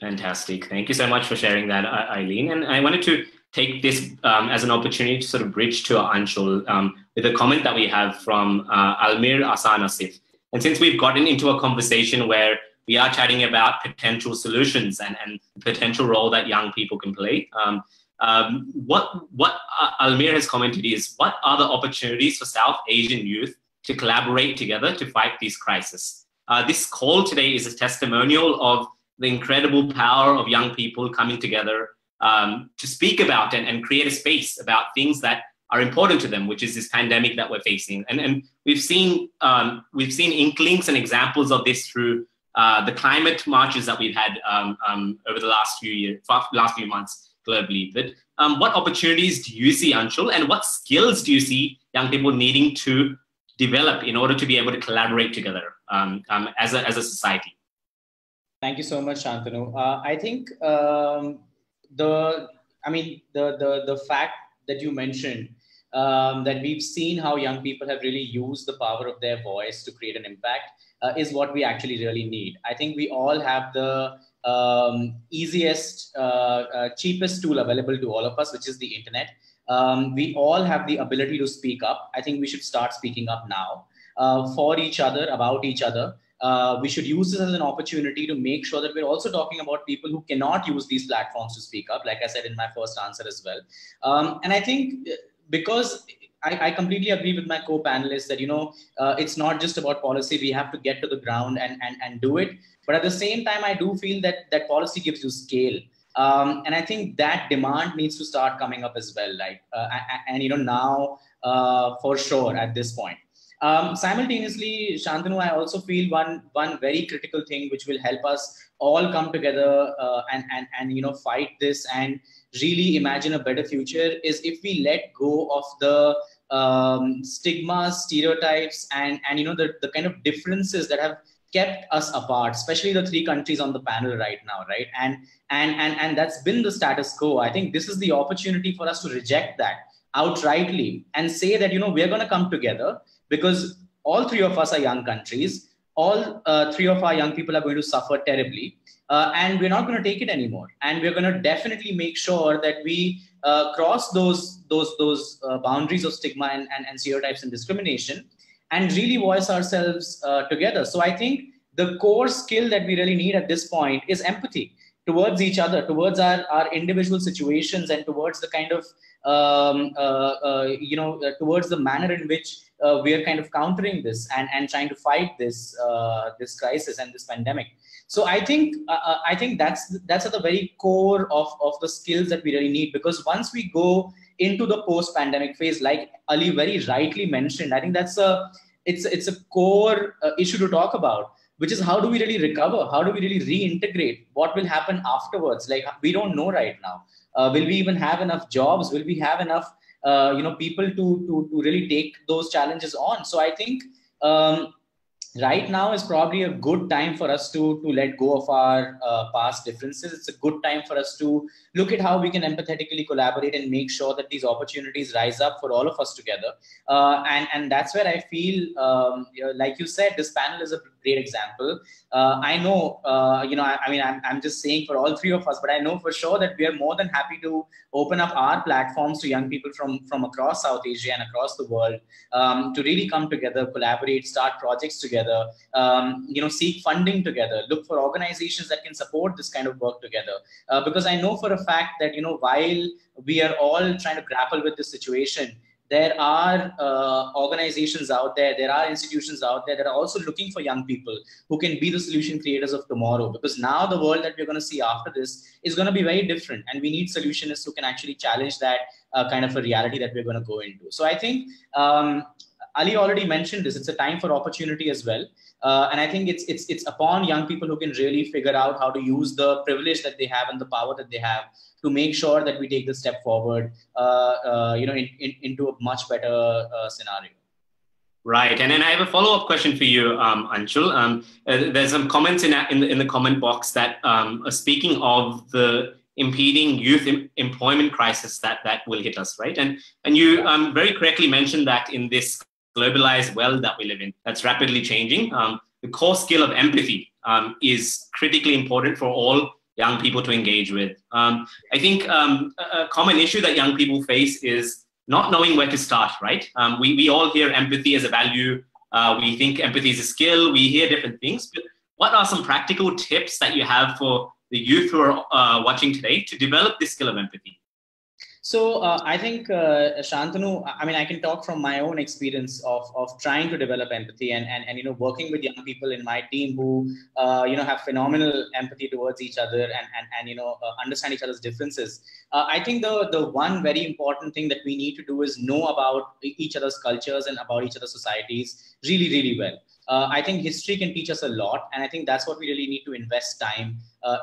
Fantastic. Thank you so much for sharing that, Ayeleen. And I wanted to take this um, as an opportunity to sort of bridge to Anshul um, with a comment that we have from uh, Almir Asan Asif. And since we've gotten into a conversation where we are chatting about potential solutions and, and potential role that young people can play, um, um, what what uh, Almir has commented is what are the opportunities for South Asian youth to collaborate together to fight these crises? Uh, this call today is a testimonial of the incredible power of young people coming together um, to speak about and, and create a space about things that are important to them, which is this pandemic that we're facing. And, and we've seen um, we've seen inklings and examples of this through uh, the climate marches that we've had um, um over the last few years, last few months globally. But um, what opportunities do you see, Anshul, and what skills do you see young people needing to develop in order to be able to collaborate together um, um, as, a, as a society? Thank you so much, Shantanu. Uh, I think um, the, I mean, the, the, the fact that you mentioned um, that we've seen how young people have really used the power of their voice to create an impact uh, is what we actually really need. I think we all have the um, easiest, uh, uh, cheapest tool available to all of us, which is the internet. Um, we all have the ability to speak up. I think we should start speaking up now uh, for each other, about each other. Uh, we should use this as an opportunity to make sure that we're also talking about people who cannot use these platforms to speak up, like I said in my first answer as well. Um, and I think because I, I, completely agree with my co-panelists that you know uh, it's not just about policy. We have to get to the ground and, and and do it. But at the same time, I do feel that that policy gives you scale, um, and I think that demand needs to start coming up as well. Like uh, and, and, you know now uh, for sure at this point. Um, simultaneously, Shantanu, I also feel one one very critical thing which will help us all come together uh, and and and you know fight this and really imagine a better future is if we let go of the um, stigmas, stereotypes, and and you know the the kind of differences that have kept us apart, especially the three countries on the panel right now, right? And and and and that's been the status quo. I think this is the opportunity for us to reject that outrightly and say that you know we're going to come together because all three of us are young countries. All uh, three of our young people are going to suffer terribly. Uh, and we're not going to take it anymore. And we're going to definitely make sure that we uh, cross those those those uh, boundaries of stigma and, and, and, stereotypes and discrimination and really voice ourselves uh, together. So i think the core skill that we really need at this point is empathy towards each other towards our, our individual situations and towards the kind of um, uh, uh, you know towards the manner in which we are kind of countering this and, and trying to fight this this crisis and this pandemic. So i think uh, uh, i think that's that's at the very core of of the skills that we really need because once we go into the post pandemic phase like ali very rightly mentioned i think that's a it's it's a core uh, issue to talk about which is how do we really recover? How do we really reintegrate what will happen afterwards? Like we don't know right now. Uh, will we even have enough jobs? Will we have enough uh, you know people to, to to really take those challenges on? So i think um, right now is probably a good time for us to to let go of our uh, past differences. It's a good time for us to look at how we can empathetically collaborate and make sure that these opportunities rise up for all of us together. Uh, and and that's where i feel um, you know, like you said this panel is a great example. Uh, i know uh, you know I, I, mean I'm, I'm just saying for all three of us but i know for sure that we are more than happy to open up our platforms to young people from from across south asia and across the world um, to really come together collaborate start projects together um, you know seek funding together look for organizations that can support this kind of work together. Uh, because i know for a fact that you know while we are all trying to grapple with this situation there are uh, organizations out there, there are institutions out there that are also looking for young people who can be the solution creators of tomorrow. Because now the world that we're going to see after this is going to be very different, and we need solutionists who can actually challenge that uh, kind of a reality that we're going to go into. So I think um, Ali already mentioned this. It's a time for opportunity as well. Uh, and I think it's it's it's upon young people who can really figure out how to use the privilege that they have and the power that they have to make sure that we take the step forward, uh, uh, you know, in, in, into a much better uh, scenario. Right, and then I have a follow-up question for you, um, Anshul. Um, uh, there's some comments in, in the, in the comment box that um, are speaking of the impeding youth em- employment crisis that that will hit us, right? And and you um, very correctly mentioned that in this globalized world that we live in, that's rapidly changing. Um, the core skill of empathy um, is critically important for all young people to engage with. Um, I think um, a common issue that young people face is not knowing where to start, right? Um, we, we all hear empathy as a value. Uh, we think empathy is a skill. We hear different things. But what are some practical tips that you have for the youth who are uh, watching today to develop this skill of empathy? So uh, I think uh, Shantanu, I mean, I can talk from my own experience of, of trying to develop empathy and, and, and you know working with young people in my team who uh, you know have phenomenal empathy towards each other and and, and you know uh, understand each other's differences. Uh, I think the the one very important thing that we need to do is know about each other's cultures and about each other's societies really really well. Uh, I think history can teach us a lot, and I think that's what we really need to invest time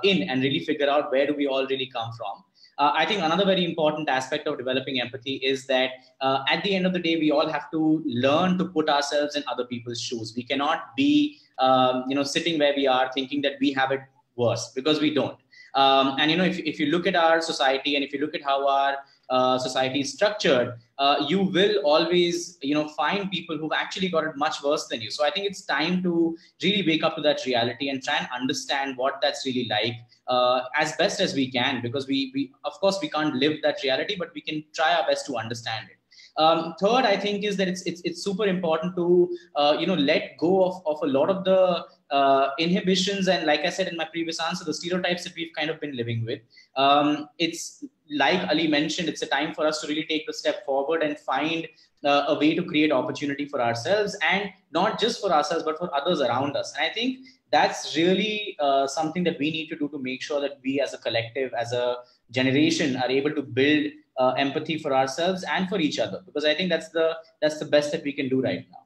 in and really figure out where do we all really come from. Uh, I think another very important aspect of developing empathy is that uh, at the end of the day, we all have to learn to put ourselves in other people's shoes. We cannot be, um, you know, sitting where we are thinking that we have it worse because we don't. Um, and you know, if, if you look at our society and if you look at how our uh, society is structured, uh, you will always, you know, find people who've actually got it much worse than you. So I think it's time to really wake up to that reality and try and understand what that's really like uh, as best as we can, because we, we, of course, we can't live that reality, but we can try our best to understand it. Um, third, I think is that it's it's, it's super important to uh, you know let go of, of a lot of the uh, inhibitions and like I said in my previous answer, the stereotypes that we've kind of been living with. Um, it's like Ali mentioned, it's a time for us to really take the step forward and find uh, a way to create opportunity for ourselves and not just for ourselves but for others around us. And I think that's really uh, something that we need to do to make sure that we as a collective, as a generation, are able to build uh, empathy for ourselves and for each other because i think that's the that's the best that we can do right now.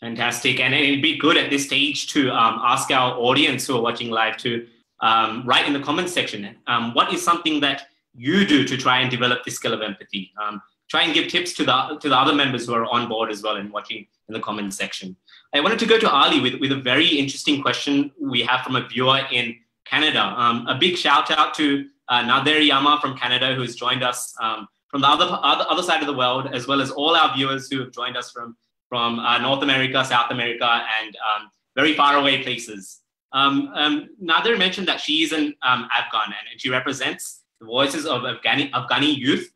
Fantastic. And it'd be good at this stage to um, ask our audience who are watching live to um, write in the comments section um, what is something that you do to try and develop this skill of empathy? Um, try and give tips to the to the other members who are on board as well and watching in the comments section. I wanted to go to ali with, with a very interesting question we have from a viewer in canada. Um, a big shout out to uh, Nader Yama from Canada, who has joined us um, from the other, other, other side of the world, as well as all our viewers who have joined us from, from uh, North America, South America, and um, very far away places. Um, um, Nader mentioned that she is an um, Afghan and she represents the voices of Afghani, Afghani youth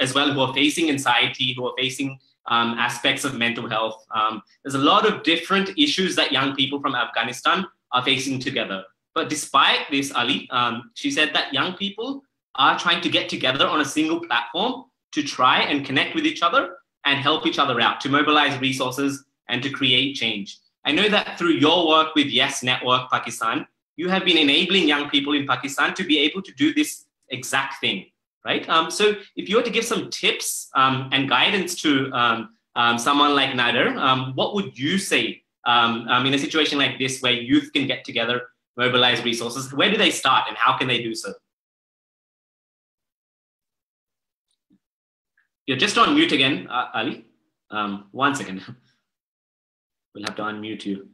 as well who are facing anxiety, who are facing um, aspects of mental health. Um, there's a lot of different issues that young people from Afghanistan are facing together. But despite this, Ali, um, she said that young people are trying to get together on a single platform to try and connect with each other and help each other out, to mobilize resources and to create change. I know that through your work with Yes Network Pakistan, you have been enabling young people in Pakistan to be able to do this exact thing, right? Um, so if you were to give some tips um, and guidance to um, um someone like Nader, um, what would you say um, in a situation like this where youth can get together mobilize resources? Where do they start and how can they do so? You're just on mute again, uh, Ali. Um, one second. (laughs) we'll have to unmute you.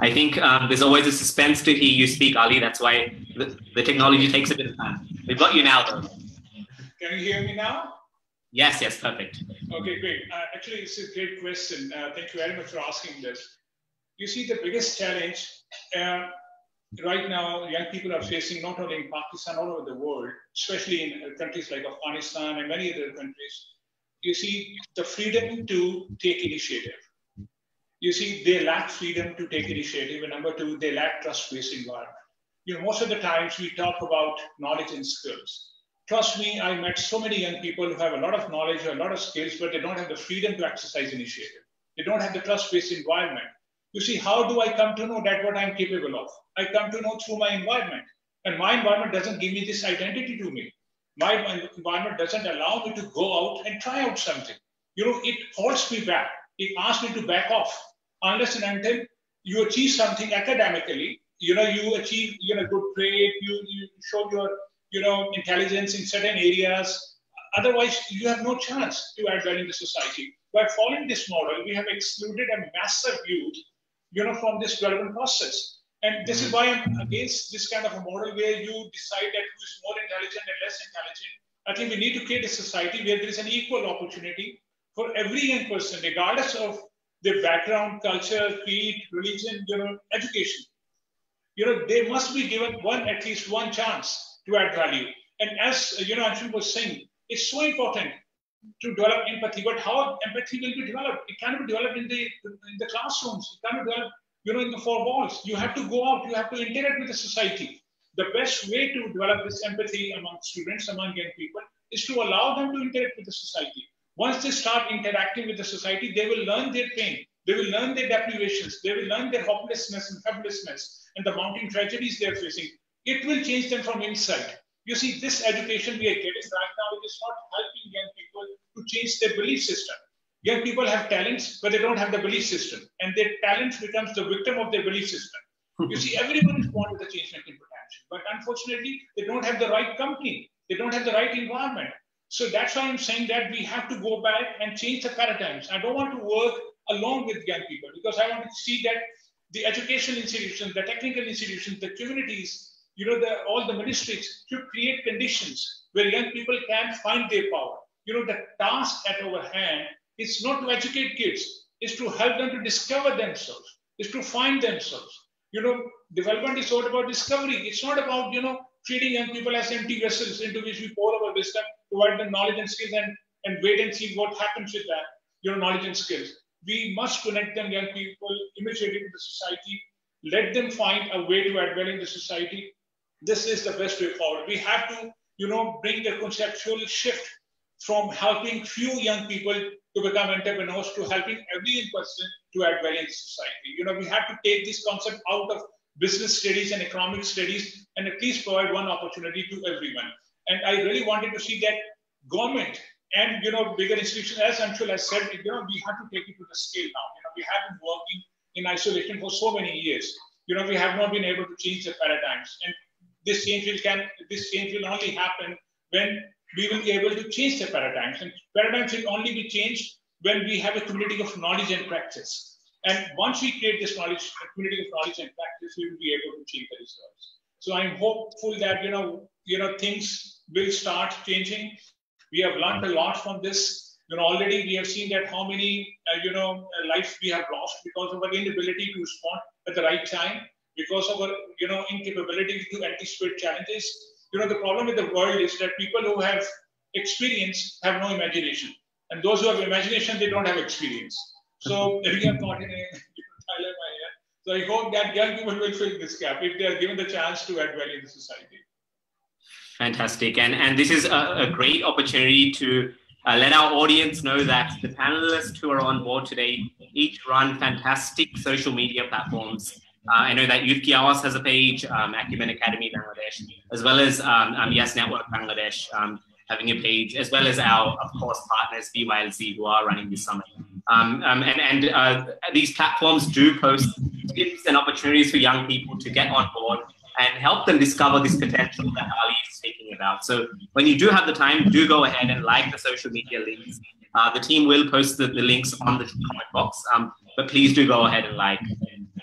I think um, there's always a suspense to hear you speak, Ali. That's why the, the, technology takes a bit of time. We've got you now, though. Can you hear me now? Yes, yes, perfect. Okay, great. Uh, actually, it's a great question. Uh, thank you very much for asking this. You see, the biggest challenge uh, right now, young people are facing not only in Pakistan, all over the world, especially in countries like Afghanistan and many other countries. You see, the freedom to take initiative you see, they lack freedom to take mm-hmm. initiative. And number two, they lack trust-based environment. You know, most of the times we talk about knowledge and skills. Trust me, I met so many young people who have a lot of knowledge, a lot of skills, but they don't have the freedom to exercise initiative. They don't have the trust-based environment. You see, how do I come to know that what I'm capable of? I come to know through my environment. And my environment doesn't give me this identity to me. My environment doesn't allow me to go out and try out something. You know, it holds me back. It asks me to back off unless and until you achieve something academically, you know, you achieve, you know, good grade, you, you show your, you know, intelligence in certain areas. Otherwise, you have no chance to add value to society. By following this model, we have excluded a massive youth, you know, from this development process. And this is mm-hmm. why I'm against this kind of a model where you decide that who is more intelligent and less intelligent. I think we need to create a society where there is an equal opportunity for every young person, regardless of their background, culture, creed, religion, you know, education. You know, they must be given one, at least one chance to add value. And as, uh, you know, Anshul was saying, it's so important to develop empathy, but how empathy will be developed? It cannot be developed in the, in the classrooms. It cannot be developed, you know, in the four walls. You have to go out, you have to interact with the society. The best way to develop this empathy among students, among young people, is to allow them to interact with the society. Once they start interacting with the society, they will learn their pain. They will learn their deprivations. They will learn their hopelessness and helplessness and the mounting tragedies they're facing. It will change them from inside. You see, this education we are getting right now, it is not helping young people to change their belief system. Young people have talents, but they don't have the belief system. And their talent becomes the victim of their belief system. You see, everyone is born with a change making potential, but unfortunately, they don't have the right company, they don't have the right environment. So that's why I'm saying that we have to go back and change the paradigms. I don't want to work along with young people because I want to see that the educational institutions, the technical institutions, the communities, you know, the, all the ministries should create conditions where young people can find their power. You know, the task at our hand is not to educate kids, is to help them to discover themselves, is to find themselves. You know, development is all about discovery. It's not about, you know, treating young people as empty vessels into which we pour our wisdom, provide them knowledge and skills, and, and wait and see what happens with that, your knowledge and skills. We must connect them, young people, immediately to the society, let them find a way to add value in the society. This is the best way forward. We have to, you know, bring the conceptual shift from helping few young people to become entrepreneurs to helping every person to add value in society. You know, we have to take this concept out of business studies and economic studies and at least provide one opportunity to everyone. And I really wanted to see that government and you know bigger institutions, as Anshul has said, you know, we have to take it to the scale now. You know, we have been working in isolation for so many years. You know, we have not been able to change the paradigms. And this change will can this change will only happen when we will be able to change the paradigms. And paradigms will only be changed when we have a community of knowledge and practice. And once we create this knowledge, community of knowledge and practice, we will be able to change the results. So I'm hopeful that you know, you know, things will start changing. We have learned a lot from this. You know, already we have seen that how many, uh, you know, lives we have lost because of our inability to respond at the right time, because of our, you know, incapability to anticipate challenges. You know, the problem with the world is that people who have experience have no imagination. And those who have imagination, they don't have experience. So we a dilemma here. So I hope that young people will fill this gap if they are given the chance to add value in society. Fantastic. And, and this is a, a great opportunity to uh, let our audience know that the panelists who are on board today each run fantastic social media platforms. Uh, I know that Youth Ki Awaaz has a page, um, Acumen Academy Bangladesh, as well as um, um, Yes Network Bangladesh um, having a page, as well as our, of course, partners, BYLC, who are running this summit. Um, um, and and uh, these platforms do post tips and opportunities for young people to get on board and help them discover this potential that Ali is speaking about. So when you do have the time, do go ahead and like the social media links. Uh, the team will post the, the, links on the comment box, um, but please do go ahead and like.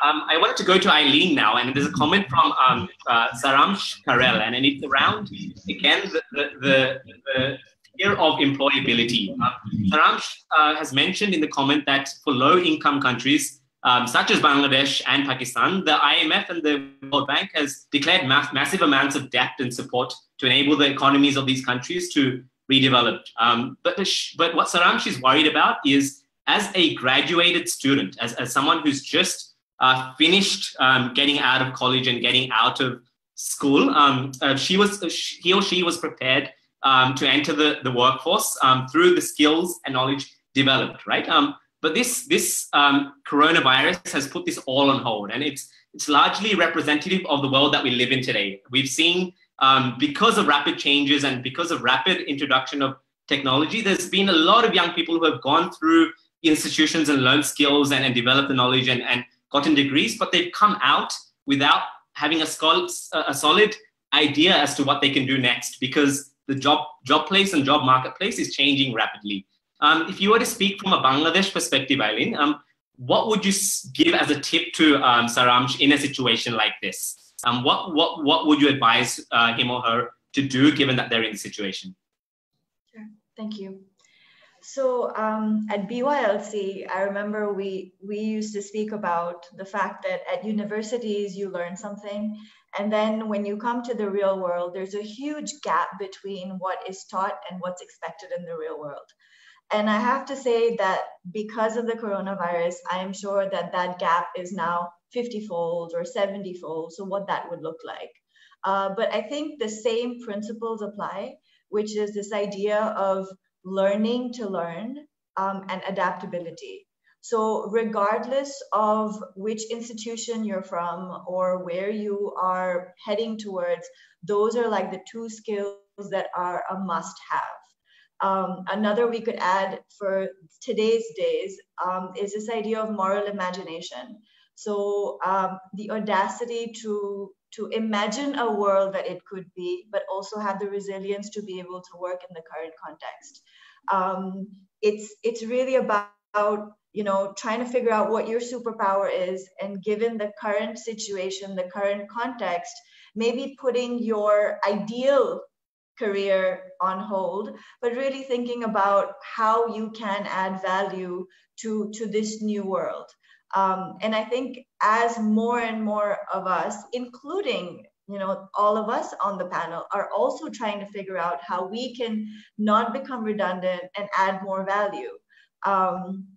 Um, I wanted to go to Ayeleen now, and there's a comment from um, uh, Saramsh Karel, and, it's around, again, the, the, the, the fear of employability. Uh, Saramsh uh, has mentioned in the comment that for low income countries, um, such as Bangladesh and Pakistan, the IMF and the World Bank has declared massive amounts of debt and support to enable the economies of these countries to redevelop. Um, but, but what Saramsh is worried about is as a graduated student, as, as someone who's just uh, finished um, getting out of college and getting out of school, um, uh, she was, he or she was prepared um, to enter the, the workforce um, through the skills and knowledge developed, right? Um, but this, this um, coronavirus has put this all on hold, and it's, it's largely representative of the world that we live in today. We've seen, um, because of rapid changes and because of rapid introduction of technology, there's been a lot of young people who have gone through institutions and learned skills and, and developed the knowledge and, and gotten degrees, but they've come out without having a, a solid idea as to what they can do next because the job, job place and job marketplace is changing rapidly. Um, if you were to speak from a Bangladesh perspective, Ayeleen, um, what would you give as a tip to um, Saramsh in a situation like this? Um, what, what, what would you advise uh, him or her to do given that they're in the situation? Sure. Thank you. So um, at BYLC, I remember we we used to speak about the fact that at universities you learn something, and then when you come to the real world, there's a huge gap between what is taught and what's expected in the real world. And I have to say that because of the coronavirus, I am sure that that gap is now 50 fold or 70 fold. So, what that would look like. Uh, but I think the same principles apply, which is this idea of learning to learn um, and adaptability. So, regardless of which institution you're from or where you are heading towards, those are like the two skills that are a must have. Um, another we could add for today's days um, is this idea of moral imagination. So um, the audacity to to imagine a world that it could be, but also have the resilience to be able to work in the current context. Um, it's it's really about you know trying to figure out what your superpower is, and given the current situation, the current context, maybe putting your ideal career on hold, but really thinking about how you can add value to to this new world. Um, and I think as more and more of us, including you know all of us on the panel, are also trying to figure out how we can not become redundant and add more value. Um,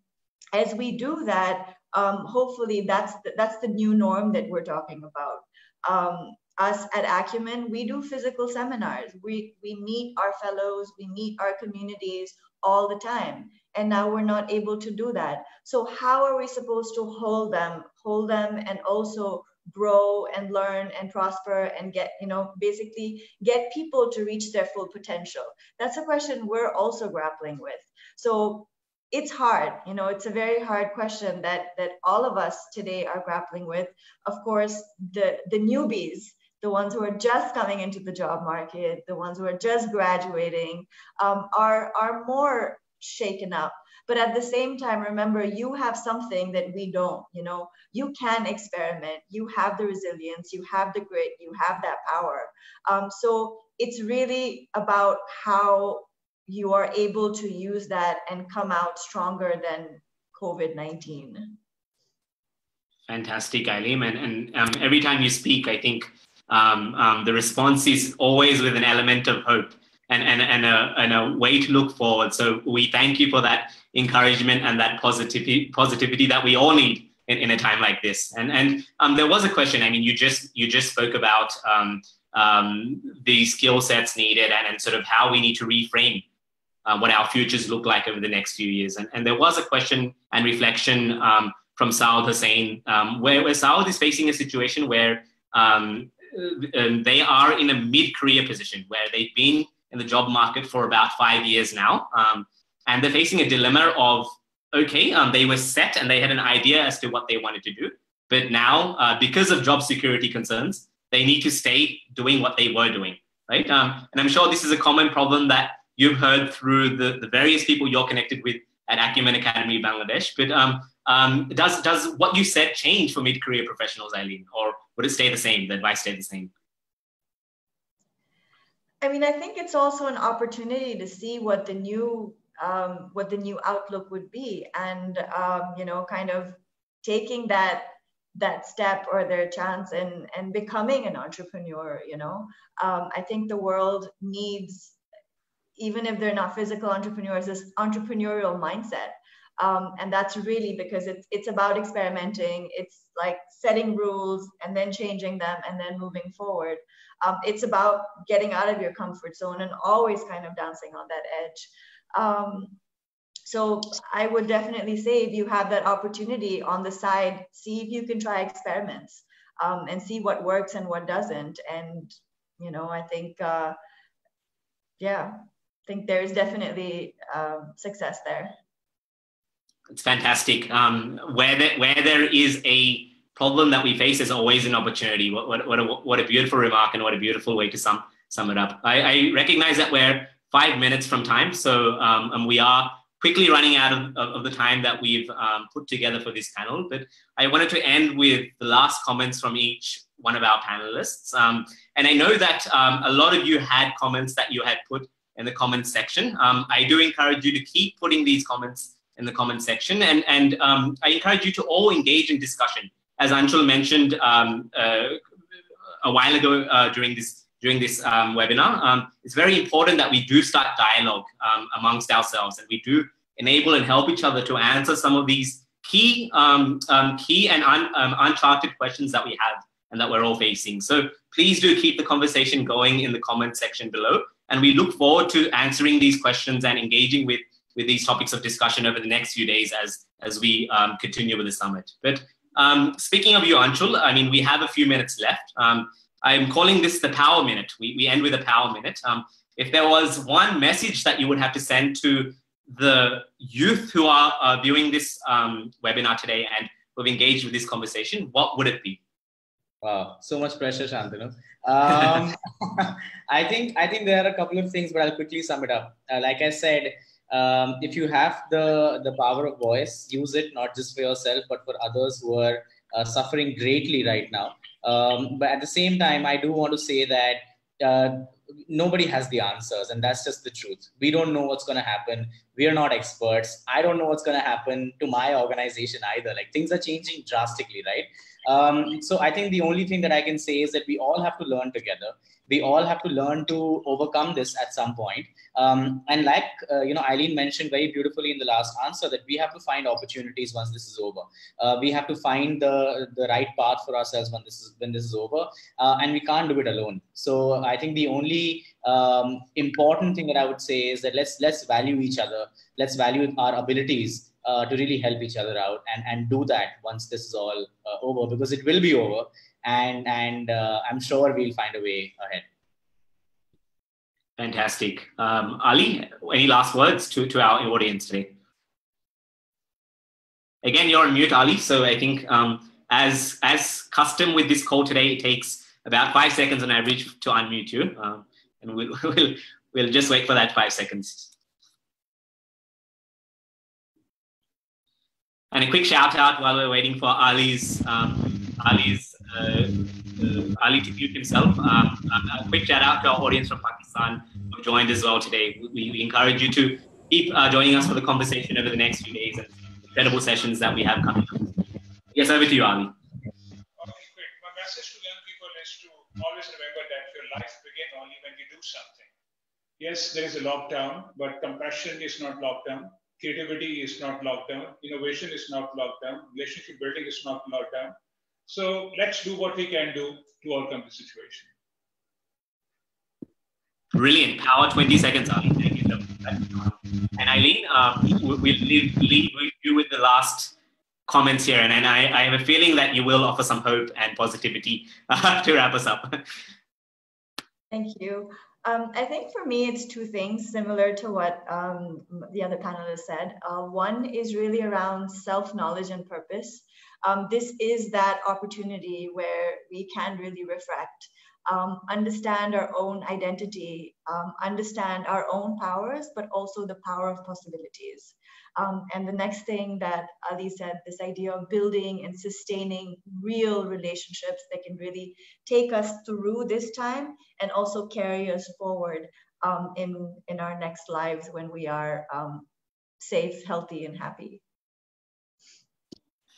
as we do that, um, hopefully that's the, that's the new norm that we're talking about. Um, us at Acumen, we do physical seminars. We we meet our fellows, we meet our communities all the time and now we're not able to do that so how are we supposed to hold them hold them and also grow and learn and prosper and get you know basically get people to reach their full potential that's a question we're also grappling with so it's hard you know it's a very hard question that that all of us today are grappling with. Of course the the newbies the ones who are just coming into the job market, the ones who are just graduating, um, are, are more shaken up. But at the same time remember you have something that we don't you know. You can experiment. You have the resilience. You have the grit. You have that power. Um, so it's really about how you are able to use that and come out stronger than covid-19 fantastic ayeleen and, and um, every time you speak i think um, um, the response is always with an element of hope and, and, and, a, and a way to look forward. So we thank you for that encouragement and that positivity, positivity that we all need in, in a time like this. And, and um, there was a question, I mean, you just, you just spoke about um, um, the skill sets needed and, and sort of how we need to reframe uh, what our futures look like over the next few years. And, and there was a question and reflection um, from Saud Hussain, um, where, where Saud is facing a situation where um, uh, they are in a mid-career position where they've been in the job market for about five years now. Um, and they're facing a dilemma of, okay, um, they were set and they had an idea as to what they wanted to do. But now, uh, because of job security concerns, they need to stay doing what they were doing, right? Um, and I'm sure this is a common problem that you've heard through the, the various people you're connected with at Acumen Academy Bangladesh. But um, um, does, does what you said change for mid-career professionals, Ayeleen? Or would it stay the same? The advice stay the same? I mean, I think it's also an opportunity to see what the new um, what the new outlook would be, and um, you know, kind of taking that that step or their chance and and becoming an entrepreneur. You know, um, I think the world needs, even if they're not physical entrepreneurs, this entrepreneurial mindset. Um, and that's really because it's it's about experimenting it's like setting rules and then changing them and then moving forward. Um, it's about getting out of your comfort zone and always kind of dancing on that edge. Um, so i would definitely say if you have that opportunity on the side see if you can try experiments um, and see what works and what doesn't. And you know i think uh, yeah think there's definitely um, success there it's fantastic um, where, there, where there is a problem that we face is always an opportunity. What, what, what, a, what a beautiful remark and what a beautiful way to sum, sum it up. I, I recognize that we're five minutes from time, so um, and we are quickly running out of, of, of the time that we've um, put together for this panel. But I wanted to end with the last comments from each one of our panelists. Um, and I know that um, a lot of you had comments that you had put in the comments section. Um, I do encourage you to keep putting these comments in the comments section. And, and um, I encourage you to all engage in discussion as Anshul mentioned um, uh, a while ago uh, during this during this um, webinar, um, it's very important that we do start dialogue um, amongst ourselves and we do enable and help each other to answer some of these key key and un, uncharted questions that we have and that we're all facing. So please do keep the conversation going in the comment section below. And we look forward to answering these questions and engaging with, with these topics of discussion over the next few days as, as we continue with the summit. But um, speaking of you, Anshul, I mean, we have a few minutes left. Um, I'm calling this the power minute. We, we end with a power minute. Um, if there was one message that you would have to send to the youth who are uh, viewing this um, webinar today and who have engaged with this conversation, what would it be? Wow, so much pressure, Shantanu. Um, (laughs) I think I think there are a couple of things, but I'll quickly sum it up. Uh, like I said, um, if you have the the power of voice, use it not just for yourself, but for others who are uh, suffering greatly right now. Um, but at the same time, I do want to say that uh, nobody has the answers, and that's just the truth. We don't know what's going to happen. We are not experts. I don't know what's going to happen to my organization either. Like things are changing drastically, right? Um, so I think the only thing that I can say is that we all have to learn together. We all have to learn to overcome this at some point. Um, and like uh, you know, Ayeleen mentioned very beautifully in the last answer that we have to find opportunities once this is over. Uh, we have to find the the right path for ourselves when this is when this is over, uh, and we can't do it alone. So I think the only um, important thing that I would say is that let's let's value each other. Let's value our abilities uh, to really help each other out and, and do that once this is all uh, over because it will be over and and uh, I'm sure we'll find a way ahead. Fantastic. Um, Ali, any last words to, to our audience today? Again, you're on mute, Ali. So I think um, as as custom with this call today, it takes about five seconds on average to unmute you, um, and we'll, (laughs) we'll we'll just wait for that five seconds. And a quick shout out while we're waiting for Ali's um, Ali's uh, uh, Ali to mute himself. Um, a quick shout out to our audience from Pakistan who joined as well today. We, we encourage you to keep uh, joining us for the conversation over the next few days and incredible sessions that we have coming up. Yes, over to you, Ali. My message to young people is to always remember that your life begins only when you do something. Yes, there is a lockdown, but compassion is not lockdown creativity is not locked down, innovation is not locked down, relationship building is not locked down. So let's do what we can do to overcome the situation. Brilliant. Power 20 seconds, Ali. Thank you. And Ayeleen, uh, we'll leave, leave you with the last comments here. And, and I, I, have a feeling that you will offer some hope and positivity uh, (laughs) to wrap us up. Thank you. Um, I think for me, it's two things similar to what um, the other panelists said. Uh, one is really around self knowledge and purpose. Um, this is that opportunity where we can really reflect, um, understand our own identity, um, understand our own powers, but also the power of possibilities. Um, and the next thing that Ali said, this idea of building and sustaining real relationships that can really take us through this time and also carry us forward um, in, in our next lives when we are um, safe, healthy, and happy.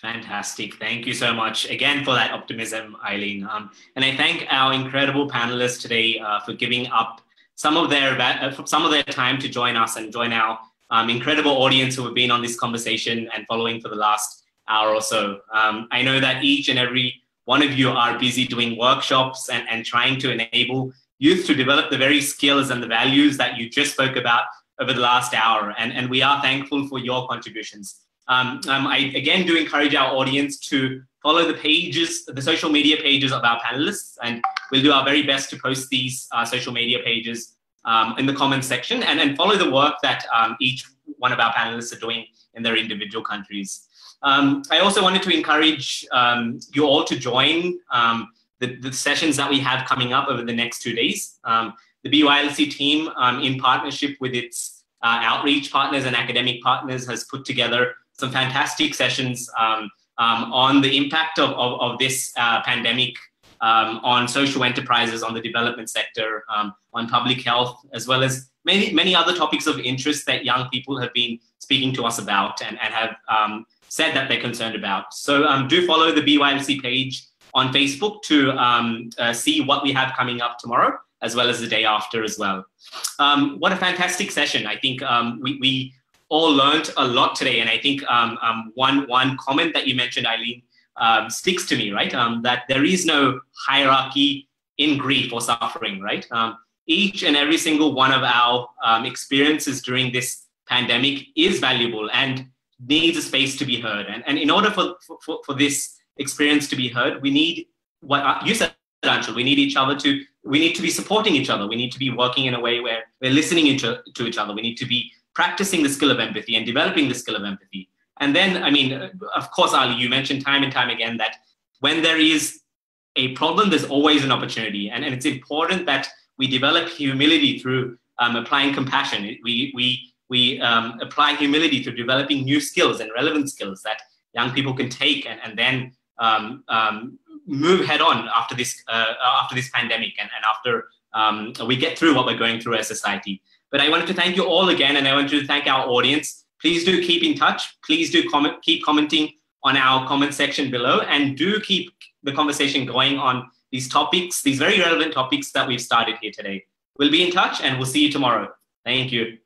Fantastic. Thank you so much again for that optimism, Ayeleen. Um, and I thank our incredible panelists today uh, for giving up some of their uh, some of their time to join us and join our um, incredible audience who have been on this conversation and following for the last hour or so. Um, I know that each and every one of you are busy doing workshops and, and trying to enable youth to develop the very skills and the values that you just spoke about over the last hour. And, and we are thankful for your contributions. Um, um, I again do encourage our audience to follow the pages, the social media pages of our panelists, and we'll do our very best to post these uh, social media pages um, in the comments section and, and follow the work that um, each one of our panelists are doing in their individual countries. Um, I also wanted to encourage um, you all to join um, the, the, sessions that we have coming up over the next two days. Um, the BYLC team, in partnership with its uh, outreach partners and academic partners, has put together some fantastic sessions on the impact of, of, of this uh, pandemic um, on social enterprises, on the development sector, um, on public health, as well as many, many other topics of interest that young people have been speaking to us about and, and have um, said that they're concerned about. So um, do follow the BYLC page on Facebook to um, uh, see what we have coming up tomorrow, as well as the day after as well. Um, what a fantastic session. I think we, we all learned a lot today. And I think one, one comment that you mentioned, Ayeleen, um, sticks to me, right? Um, that there is no hierarchy in grief or suffering, right? Um, each and every single one of our um, experiences during this pandemic is valuable and needs a space to be heard. And, and in order for, for, for this experience to be heard, we need what uh, you said, Anshul, we need each other to, we need to be supporting each other. We need to be working in a way where we're listening to, to each other. We need to be practicing the skill of empathy and developing the skill of empathy And then, I mean, of course, Ali, you mentioned time and time again that when there is a problem, there's always an opportunity. And, and it's important that we develop humility through um, applying compassion. We, we, we um, apply humility through developing new skills and relevant skills that young people can take and, and then um, um move head on after this, uh, after this pandemic and, and after um, we get through what we're going through as a society. But I wanted to thank you all again, and I want to thank our audience. Please do keep in touch. Please do comment, keep commenting on our comment section below, and do keep the conversation going on these topics, these very relevant topics that we've started here today. We'll be in touch and we'll see you tomorrow. Thank you.